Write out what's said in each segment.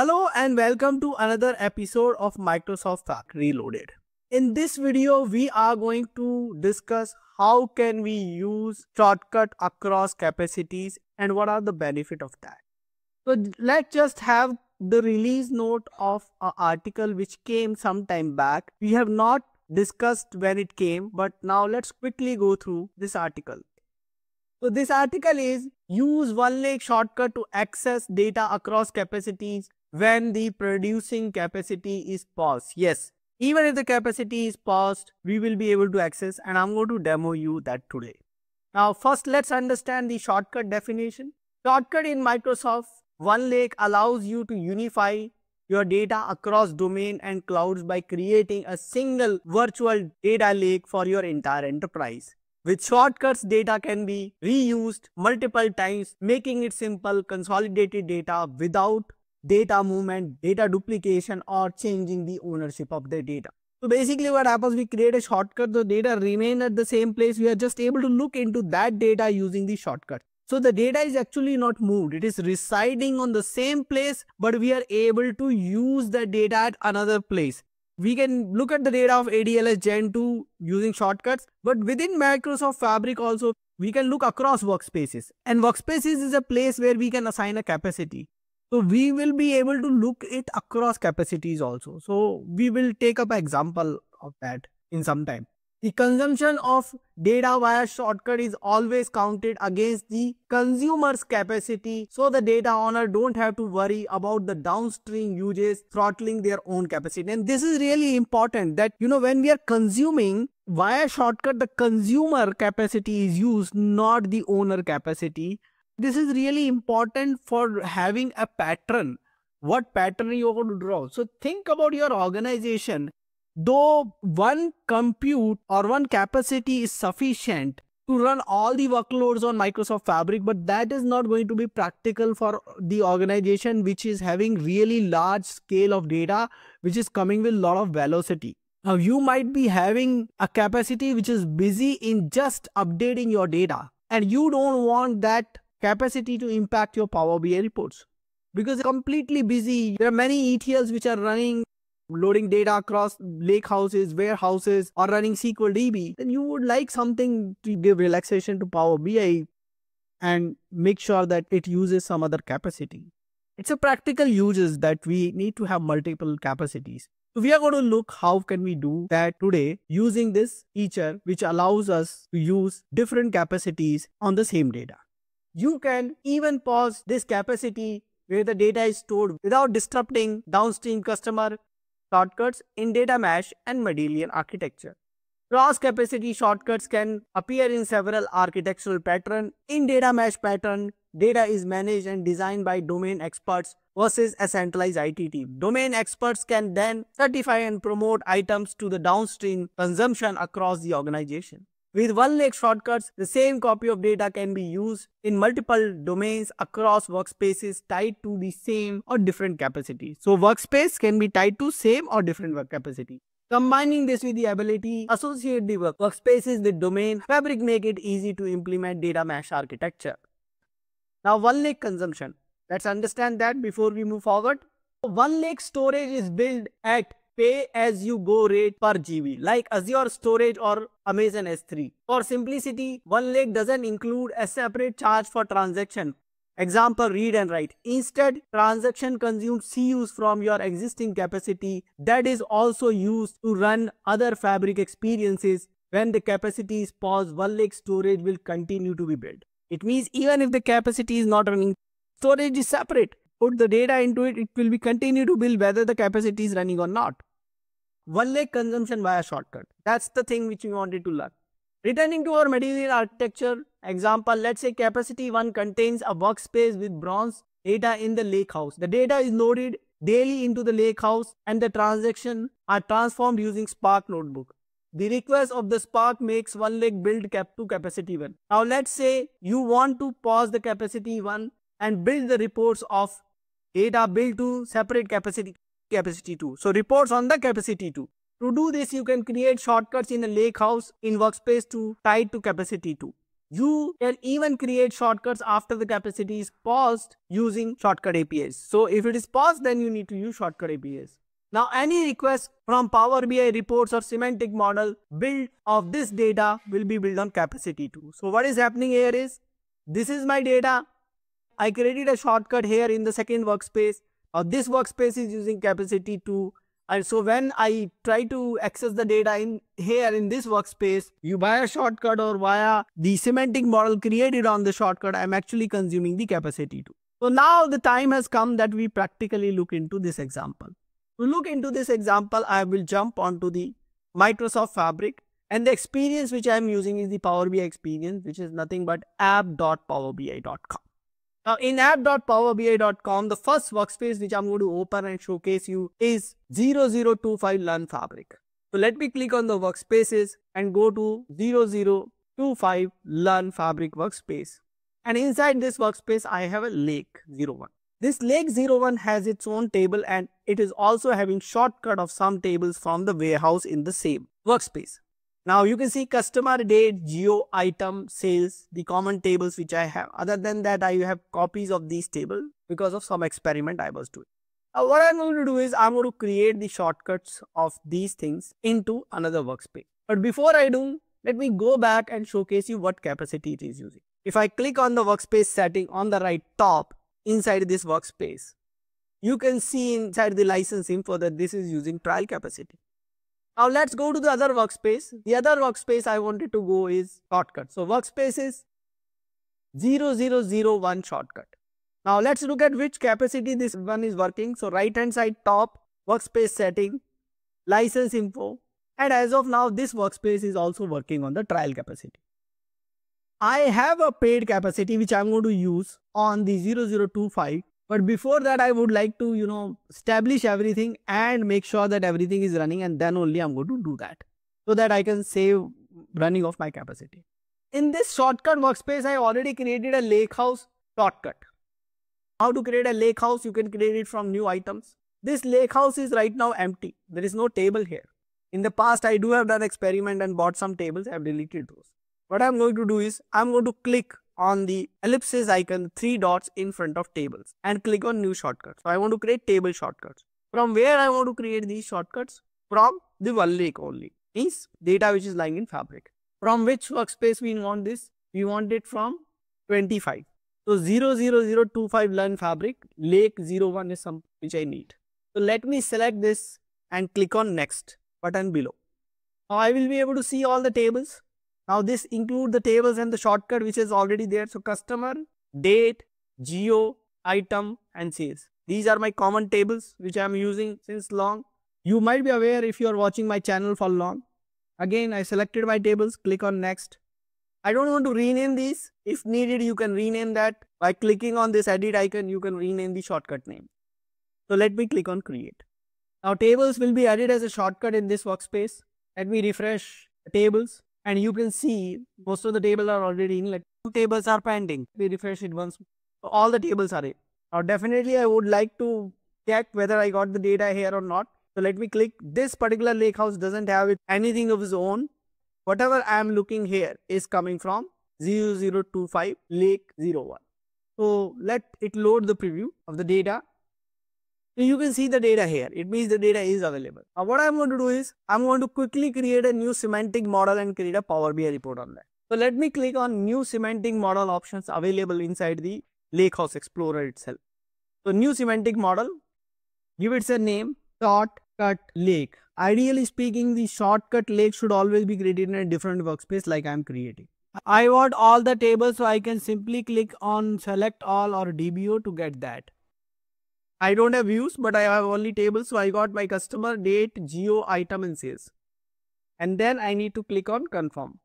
Hello and welcome to another episode of Microsoft Fabric Reloaded. In this video, we are going to discuss how can we use shortcut across capacities and what are the benefit of that. So let's just have the release note of an article which came some time back. We have not discussed when it came, but now let's quickly go through this article. So this article is use OneLake shortcut to access data across capacities when the producing capacity is paused. Yes, even if the capacity is paused, we will be able to access and I'm going to demo you that today. Now first let's understand the shortcut definition. Shortcut in Microsoft OneLake allows you to unify your data across domain and clouds by creating a single virtual data lake for your entire enterprise. With shortcuts, data can be reused multiple times, making it simple, consolidated data without data movement, data duplication or changing the ownership of the data. So basically what happens, we create a shortcut, the data remain at the same place. We are just able to look into that data using the shortcut. So the data is actually not moved. It is residing on the same place, but we are able to use the data at another place. We can look at the data of ADLS Gen 2 using shortcuts, but within Microsoft Fabric also, we can look across workspaces. And workspaces is a place where we can assign a capacity. So we will be able to look it across capacities also. So we will take up example of that in some time. The consumption of data via shortcut is always counted against the consumer's capacity so the data owner don't have to worry about the downstream uses throttling their own capacity. And this is really important that, you know, when we are consuming via shortcut, the consumer capacity is used, not the owner capacity. This is really important for having a pattern what pattern you're going to draw. So think about your organization though one compute or one capacity is sufficient to run all the workloads on Microsoft Fabric, but that is not going to be practical for the organization which is having really large scale of data, which is coming with lot of velocity. Now you might be having a capacity which is busy in just updating your data and you don't want that capacity to impact your Power BI reports because completely busy. There are many ETLs which are running loading data across lake houses, warehouses, or running SQL DB, then you would like something to give relaxation to Power BI and make sure that it uses some other capacity. It's a practical uses that we need to have multiple capacities. We are going to look how can we do that today using this feature which allows us to use different capacities on the same data. You can even pause this capacity where the data is stored without disrupting downstream customer shortcuts in data mesh and medallion architecture. Cross-capacity shortcuts can appear in several architectural patterns. In data mesh pattern, data is managed and designed by domain experts versus a centralized IT team. Domain experts can then certify and promote items to the downstream consumption across the organization. With OneLake shortcuts, the same copy of data can be used in multiple domains across workspaces tied to the same or different capacity. So workspace can be tied to same or different work capacity. Combining this with the ability associate the work workspaces with domain, Fabric make it easy to implement data mesh architecture. Now OneLake consumption. Let's understand that before we move forward. OneLake storage is built at pay as you go rate per GB like Azure storage or Amazon S3. For simplicity, OneLake doesn't include a separate charge for transaction. Example read and write. Instead, transaction consumes CUs from your existing capacity that is also used to run other fabric experiences. When the capacity is paused, OneLake storage will continue to be built. It means even if the capacity is not running, storage is separate put the data into it, it will be continue to billed whether the capacity is running or not. OneLake consumption via shortcut. That's the thing which we wanted to learn. Returning to our medallion architecture example, let's say capacity 1 contains a workspace with bronze data in the lakehouse. The data is loaded daily into the lakehouse and the transactions are transformed using Spark Notebook. The request of the Spark makes OneLake build cap to capacity 1. Now let's say you want to pause the capacity 1 and build the reports of data built to separate capacity capacity 2. So reports on the capacity 2. To do this, you can create shortcuts in the lake house in workspace 2 tied to capacity 2. You can even create shortcuts after the capacity is paused using shortcut APIs. So if it is paused, then you need to use shortcut APIs. Now any request from Power BI reports or semantic model build of this data will be built on capacity 2. So what is happening here is, this is my data. I created a shortcut here in the second workspace. Or this workspace is using capacity 2 and so when I try to access the data in here in this workspace, you via shortcut or via the semantic model created on the shortcut, I'm actually consuming the capacity too. So now the time has come that we practically look into this example. To look into this example, I will jump onto the Microsoft Fabric and the experience which I am using is the Power BI experience, which is nothing but app.powerbi.com. Now in app.powerbi.com, the first workspace which I'm going to open and showcase you is 0025 Learn Fabric. So let me click on the workspaces and go to 0025 Learn Fabric workspace. And inside this workspace, I have a Lake 01. This Lake 01 has its own table and it is also having shortcut of some tables from the warehouse in the same workspace. Now you can see customer date, geo, item, sales, the common tables which I have. Other than that, I have copies of these tables because of some experiment I was doing. Now what I'm going to do is I'm going to create the shortcuts of these things into another workspace. But before I do, let me go back and showcase you what capacity it is using. If I click on the workspace setting on the right top inside this workspace, you can see inside the license info that this is using trial capacity. Now let's go to the other workspace. The other workspace I wanted to go is shortcut. So workspace is 0001 shortcut. Now let's look at which capacity this one is working. So right hand side top, workspace setting, license info. And as of now, this workspace is also working on the trial capacity. I have a paid capacity which I'm going to use on the 0025 but before that, I would like to, you know, establish everything and make sure that everything is running and then only I'm going to do that so that I can save running of my capacity. In this shortcut workspace, I already created a lakehouse shortcut. How to create a lakehouse? You can create it from new items. This lakehouse is right now empty. There is no table here. In the past, I do have done experiment and bought some tables. I have deleted those. What I'm going to do is I'm going to click on the ellipsis icon, three dots in front of tables and click on new shortcuts. So I want to create table shortcuts. From where I want to create these shortcuts? From the one lake only. Means data which is lying in fabric. From which workspace we want this? We want it from 25. So 00025 learn fabric, lake 01 is some which I need. So let me select this and click on next button below. Now I will be able to see all the tables now this include the tables and the shortcut which is already there. So customer, date, geo, item and sales. These are my common tables which I am using since long. You might be aware if you are watching my channel for long. Again, I selected my tables, click on next. I don't want to rename these. If needed, you can rename that. By clicking on this edit icon, you can rename the shortcut name. So let me click on create. Now tables will be added as a shortcut in this workspace. Let me refresh tables and you can see most of the tables are already in like two tables are pending. We refresh it once. All the tables are in. Now definitely i would like to check whether i got the data here or not. So let me click. This particular lake house doesn't have anything of its own. Whatever i am looking here is coming from 0025 lake 01 so let it load the preview of the data you can see the data here. It means the data is available. Now what I'm going to do is I'm going to quickly create a new semantic model and create a Power BI report on that. So let me click on new semantic model options available inside the Lakehouse Explorer itself. So new semantic model, give it a name, shortcut lake. Ideally speaking, the shortcut lake should always be created in a different workspace like I'm creating. I want all the tables so I can simply click on select all or DBO to get that. I don't have views, but I have only tables. So I got my customer, date, geo, item and sales. And then I need to click on confirm.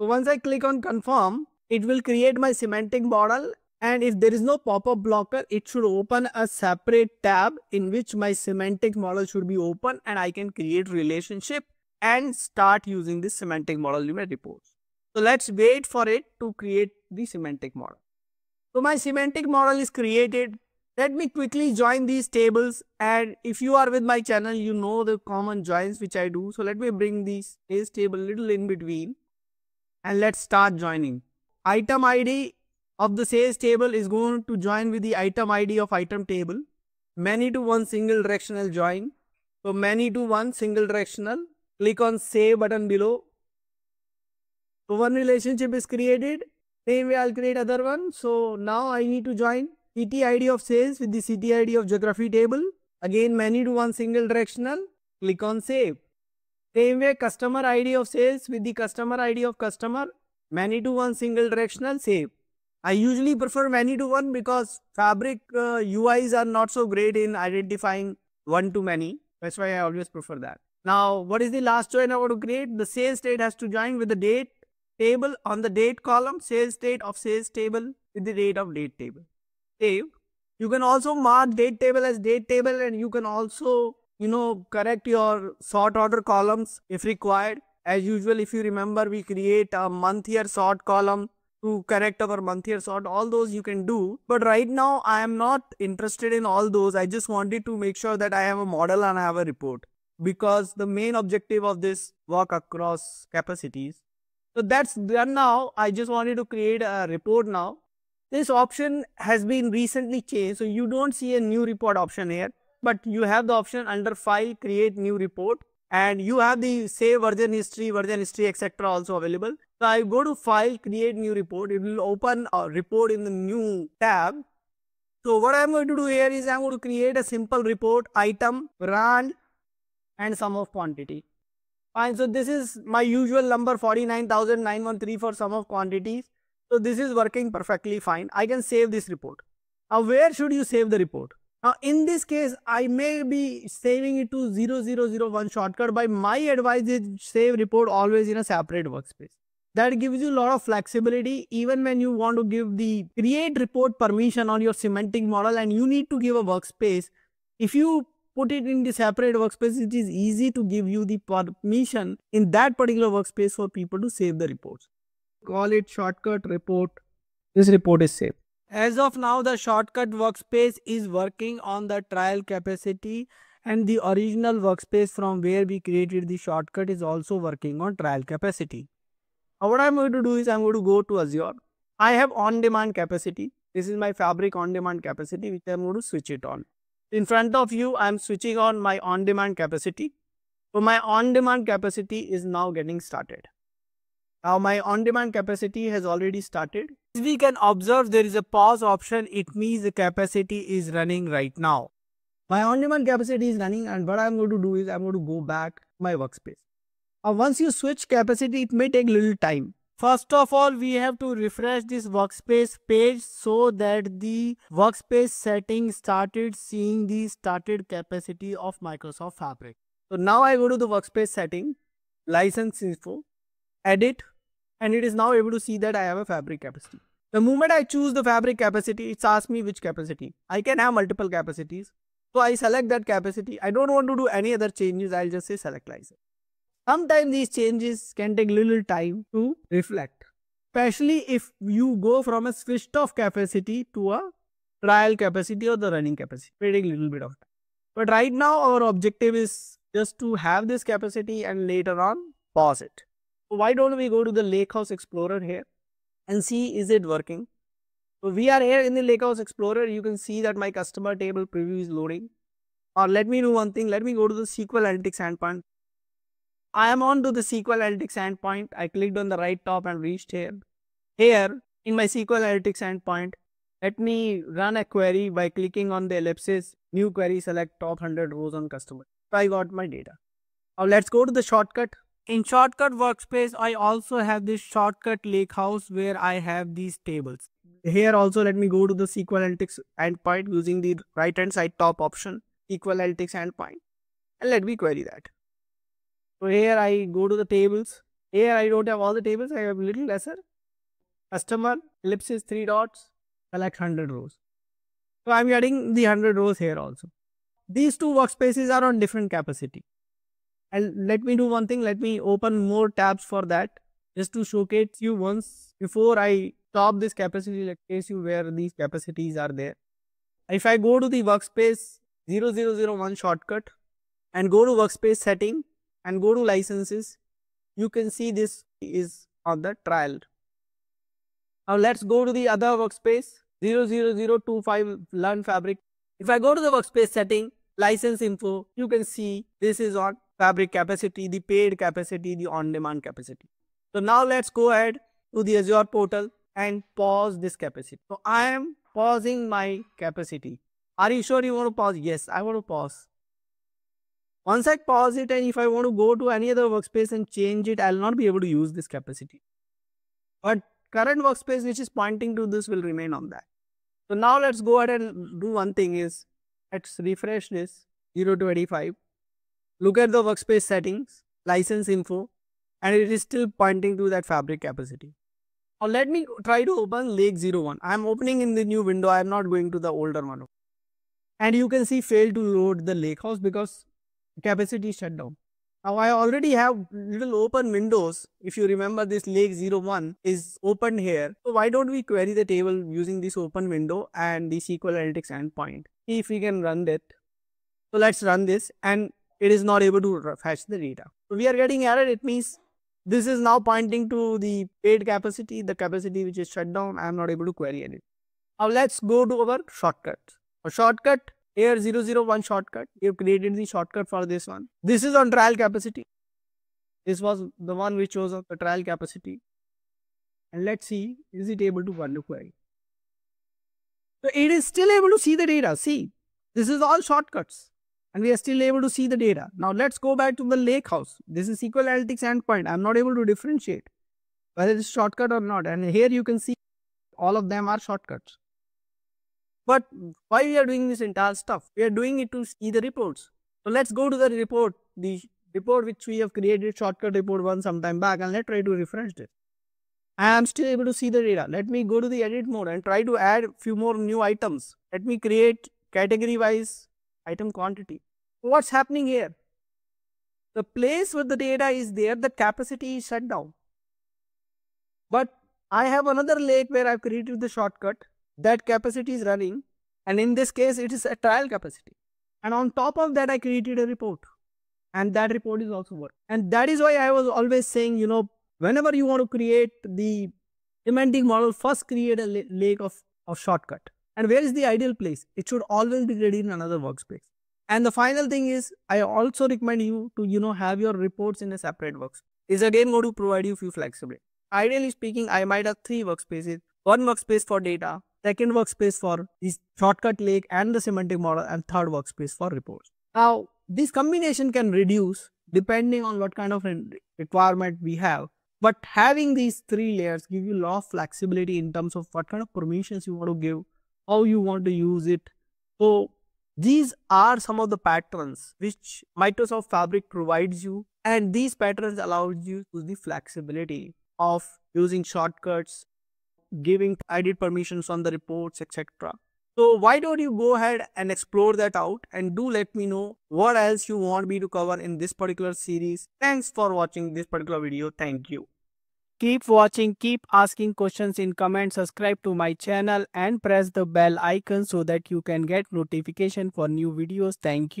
So once I click on confirm, it will create my semantic model. And if there is no pop-up blocker, it should open a separate tab in which my semantic model should be open and I can create relationship and start using this semantic model in my reports. So let's wait for it to create the semantic model. So my semantic model is created let me quickly join these tables and if you are with my channel, you know the common joins which I do. So let me bring these this table little in between and let's start joining. item ID of the sales table is going to join with the item ID of item table. Many to one single directional join. So many to one single directional. Click on save button below. So one relationship is created. Same way I'll create other one. So now I need to join CT ID of sales with the CT ID of geography table. Again many to one single directional. Click on save. Same way customer ID of sales with the customer ID of customer. Many to one single directional save. I usually prefer many to one because fabric uh, UIs are not so great in identifying one to many. That's why I always prefer that. Now, what is the last join I want to create? The sales state has to join with the date table on the date column, sales state of sales table with the date of date table. Save. You can also mark date table as date table and you can also, you know, correct your sort order columns if required. As usual, if you remember, we create a month year sort column to correct our month year sort. All those you can do. But right now i am not interested in all those. I just wanted to make sure that i have a model and i have a report. Because the main objective of this work across capacities. So that's done now. I just wanted to create a report now this option has been recently changed so you don't see a new report option here but you have the option under file create new report and you have the save version history version history etc also available so I go to file, create new report. It will open a report in the new tab. So what I'm going to do here is I'm going to create a simple report, item, brand and sum of quantity. Fine. So this is my usual number 49,913 for sum of quantities. So this is working perfectly fine. I can save this report. Now where should you save the report? Now in this case, I may be saving it to 0001 shortcut. By my advice is save report always in a separate workspace that gives you a lot of flexibility even when you want to give the create report permission on your semantic model and you need to give a workspace if you put it in the separate workspace it is easy to give you the permission in that particular workspace for people to save the reports call it shortcut report this report is saved as of now the shortcut workspace is working on the trial capacity and the original workspace from where we created the shortcut is also working on trial capacity now what I'm going to do is I'm going to go to Azure. I have on-demand capacity. This is my Fabric on-demand capacity which I'm going to switch it on. In front of you, I'm switching on my on-demand capacity. So my on-demand capacity is now getting started. Now my on-demand capacity has already started. As we can observe, there is a pause option. It means the capacity is running right now. My on-demand capacity is running and what I'm going to do is I'm going to go back my workspace. Now once you switch capacity, it may take little time. First of all, we have to refresh this workspace page so that the workspace setting started seeing the started capacity of Microsoft Fabric. So now I go to the workspace setting, license info, edit, and it is now able to see that I have a Fabric capacity. The moment I choose the Fabric capacity, it asks me which capacity. I can have multiple capacities. So I select that capacity. I don't want to do any other changes. I'll just say select license. Sometimes these changes can take little time to reflect, especially if you go from a switched off capacity to a trial capacity or the running capacity. It take little bit of time. But right now our objective is just to have this capacity and later on pause it. Why don't we go to the Lakehouse Explorer here and see is it working. So we are here in the Lakehouse Explorer. You can see that my customer table preview is loading. Or let me do one thing. Let me go to the SQL Analytics endpoint I am on to the SQL Analytics endpoint. I clicked on the right top and reached here. Here in my SQL Analytics endpoint, let me run a query by clicking on the ellipsis, new query, select top 100 rows on customer. So I got my data. Now let's go to the shortcut. In shortcut workspace, I also have this shortcut lakehouse where I have these tables. Here also, let me go to the SQL Analytics endpoint using the right hand side top option, SQL Analytics endpoint. And let me query that. So here I go to the tables. Here I don't have all the tables, I have a little lesser. Customer, ellipsis, three dots, select 100 rows. So I'm getting the 100 rows here also. These two workspaces are on different capacity. And let me do one thing, let me open more tabs for that just to showcase you once before I stop this capacity, let case you where these capacities are there. If I go to the workspace 0001 shortcut and go to workspace setting, and go to licenses, you can see this is on the trial. Now let's go to the other workspace 00025 learn fabric. If I go to the workspace setting, license info, you can see this is on fabric capacity, the paid capacity, the on-demand capacity. So now let's go ahead to the Azure portal and pause this capacity. So I am pausing my capacity. Are you sure you want to pause? Yes, I want to pause. Once I pause it and if I want to go to any other workspace and change it, I'll not be able to use this capacity. But current workspace which is pointing to this will remain on that. So now let's go ahead and do one thing is let's refresh this 0 to 85. Look at the workspace settings, license info, and it is still pointing to that fabric capacity. Now let me try to open Lake 01. I am opening in the new window. I am not going to the older one. And you can see failed to load the lake house because capacity shut down. Now I already have little open windows. If you remember this lake 01 is open here. So why don't we query the table using this open window and the SQL Analytics endpoint. If we can run that. So let's run this and it is not able to fetch the data. So we are getting error. It means this is now pointing to the paid capacity, the capacity which is shut down. I am not able to query it. Now let's go to our shortcut. A shortcut here 001 shortcut. You created the shortcut for this one. This is on trial capacity. This was the one which was on the trial capacity. And let's see, is it able to run the query? So it is still able to see the data. See, this is all shortcuts. And we are still able to see the data. Now let's go back to the lake house. This is SQL Analytics endpoint. I'm not able to differentiate whether it's shortcut or not. And here you can see all of them are shortcuts. But why we are doing this entire stuff? We are doing it to see the reports. So let's go to the report, the report which we have created, shortcut report one sometime back and let's try to refresh it. I am still able to see the data. Let me go to the edit mode and try to add few more new items. Let me create category wise item quantity. What's happening here? The place where the data is there, the capacity is shut down. But I have another lake where I've created the shortcut that capacity is running and in this case it is a trial capacity and on top of that i created a report and that report is also work and that is why i was always saying you know whenever you want to create the semantic model first create a lake of, of shortcut and where is the ideal place it should always be ready in another workspace and the final thing is i also recommend you to you know have your reports in a separate workspace is again going to provide you few flexibility ideally speaking i might have three workspaces one workspace for data second workspace for this shortcut lake and the semantic model and third workspace for reports. Now, this combination can reduce depending on what kind of requirement we have. But having these three layers give you a lot of flexibility in terms of what kind of permissions you want to give, how you want to use it. So these are some of the patterns which Microsoft Fabric provides you and these patterns allow you to the flexibility of using shortcuts giving edit permissions on the reports, etc. So why don't you go ahead and explore that out and do let me know what else you want me to cover in this particular series. Thanks for watching this particular video. Thank you. Keep watching, keep asking questions in comments, subscribe to my channel and press the bell icon so that you can get notification for new videos. Thank you.